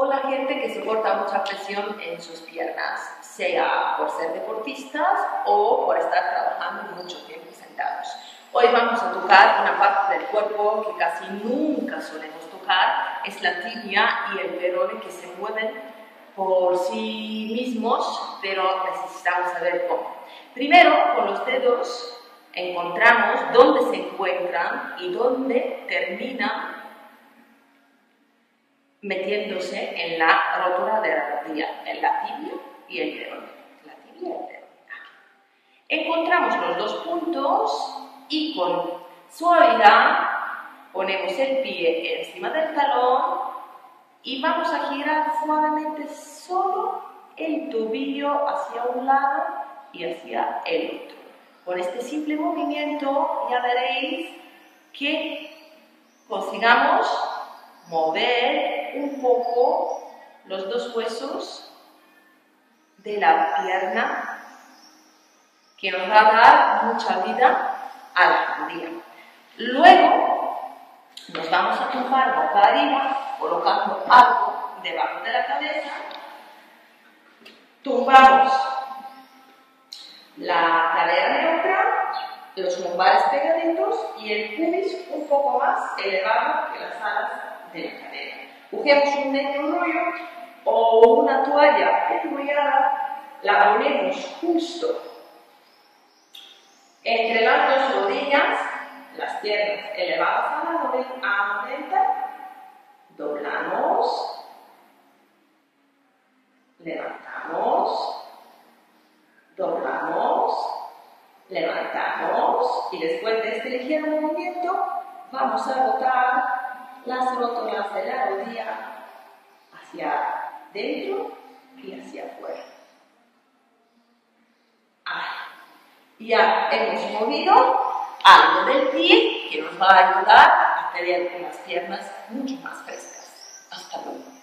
o la gente que soporta mucha presión en sus piernas, sea por ser deportistas o por estar trabajando mucho tiempo sentados. Hoy vamos a tocar una parte del cuerpo que casi nunca solemos tocar, es la tibia y el perone que se mueven por sí mismos, pero necesitamos saber cómo. Primero, con los dedos encontramos dónde se encuentran y dónde terminan metiéndose en la rotura de la rodilla, en la tibia y el perone. La tibia y el. Encontramos los dos puntos y con suavidad ponemos el pie encima del talón y vamos a girar suavemente solo el tobillo hacia un lado y hacia el otro. Con este simple movimiento ya veréis que consigamos mover un poco los dos huesos de la pierna que nos va a dar mucha vida a la rodilla. Luego nos vamos a tumbar boca arriba colocando algo debajo de la cabeza. Tumbamos la cadera neutra, los lumbares pegaditos y el pubis un poco más elevado que las alas Cogemos un medio rollo o una toalla enrollada, la ponemos justo entre las dos rodillas, las piernas elevadas a la mente, doblamos, levantamos, doblamos, levantamos y después de este ligero movimiento vamos a botar las rótulas de la rodilla hacia dentro y hacia afuera. Ya hemos movido algo del pie que nos va a ayudar a tener las piernas mucho más frescas. Hasta luego.